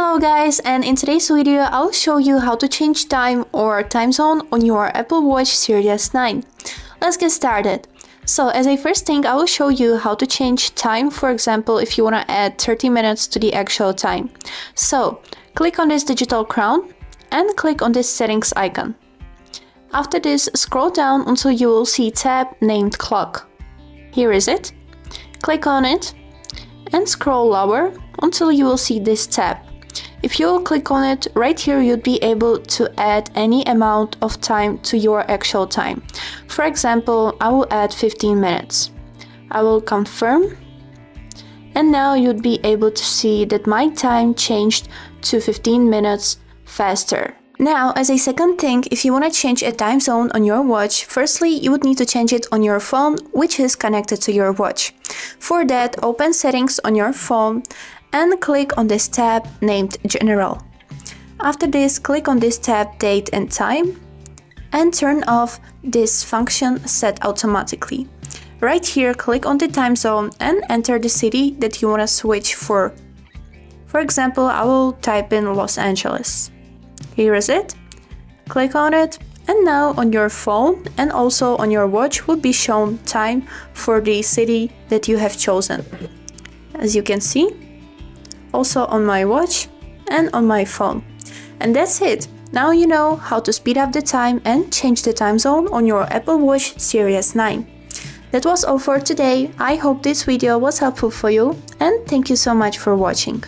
Hello guys and in today's video I'll show you how to change time or time zone on your Apple Watch Series 9. Let's get started. So as a first thing I will show you how to change time for example if you want to add 30 minutes to the actual time. So click on this digital crown and click on this settings icon. After this scroll down until you will see tab named clock. Here is it. Click on it and scroll lower until you will see this tab. If you will click on it, right here you'd be able to add any amount of time to your actual time. For example, I will add 15 minutes. I will confirm and now you'd be able to see that my time changed to 15 minutes faster. Now, as a second thing, if you want to change a time zone on your watch, firstly, you would need to change it on your phone, which is connected to your watch. For that, open settings on your phone and click on this tab named General. After this, click on this tab Date and Time and turn off this function set automatically. Right here, click on the time zone and enter the city that you want to switch for. For example, I will type in Los Angeles. Here is it. Click on it and now on your phone and also on your watch will be shown time for the city that you have chosen. As you can see, also on my watch and on my phone. And that's it. Now you know how to speed up the time and change the time zone on your Apple Watch Series 9. That was all for today. I hope this video was helpful for you and thank you so much for watching.